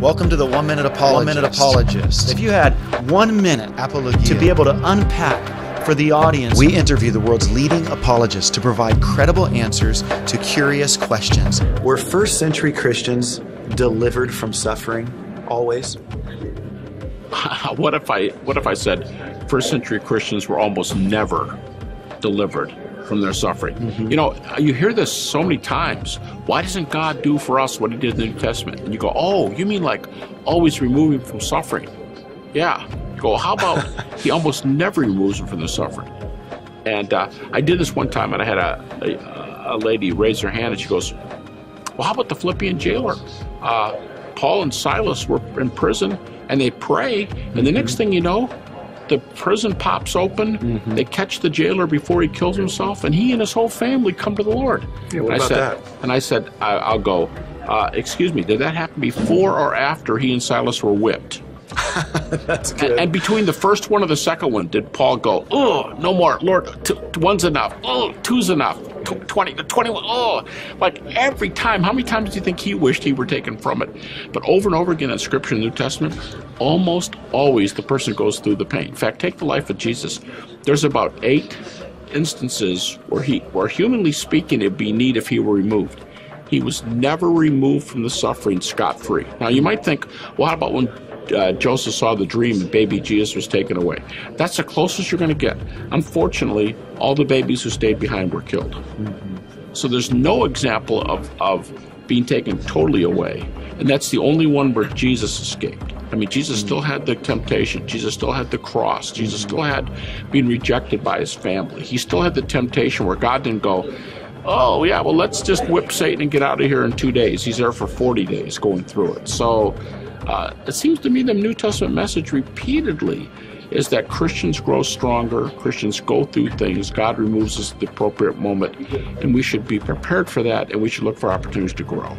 Welcome to the One Minute Apologist. One Minute Apologist. If you had one minute Apologia. to be able to unpack for the audience, We interview the world's leading apologists to provide credible answers to curious questions. Were first century Christians delivered from suffering always? what if I what if I said first century Christians were almost never delivered from their suffering? You know, you hear this so many times. Why doesn't God do for us what He did in the New Testament? And you go, oh, you mean like always removing from suffering? Yeah. You go, how about He almost never removes them from the suffering? And uh, I did this one time, and I had a, a, a lady raise her hand, and she goes, well, how about the Philippian jailer? Uh, Paul and Silas were in prison and they pray, and the next thing you know, the prison pops open. They catch the jailer before he kills himself, and he and his whole family come to the Lord. Yeah, what and I about said, that? And I said, I, I'll go. Uh, excuse me, did that happen before or after he and Silas were whipped? That's And, and between the first one and the second one, did Paul go, oh, no more, Lord, t- one's enough, oh, two's enough, 20, to 21, oh. Like every time, how many times do you think he wished he were taken from it? But over and over again in Scripture in the New Testament, almost always the person goes through the pain. In fact, take the life of Jesus. There's about eight instances where he, where humanly speaking, it'd be neat if he were removed. He was never removed from the suffering scot free. Now, you might think, well, how about when uh, Joseph saw the dream and baby Jesus was taken away? That's the closest you're going to get. Unfortunately, all the babies who stayed behind were killed. So there's no example of, of being taken totally away. And that's the only one where Jesus escaped. I mean, Jesus still had the temptation. Jesus still had the cross. Jesus still had being rejected by his family. He still had the temptation where God didn't go, oh, yeah, well, let's just whip Satan and get out of here in two days. He's there for 40 days going through it. So uh, it seems to me the New Testament message repeatedly is that Christians grow stronger, Christians go through things, God removes us at the appropriate moment, and we should be prepared for that and we should look for opportunities to grow.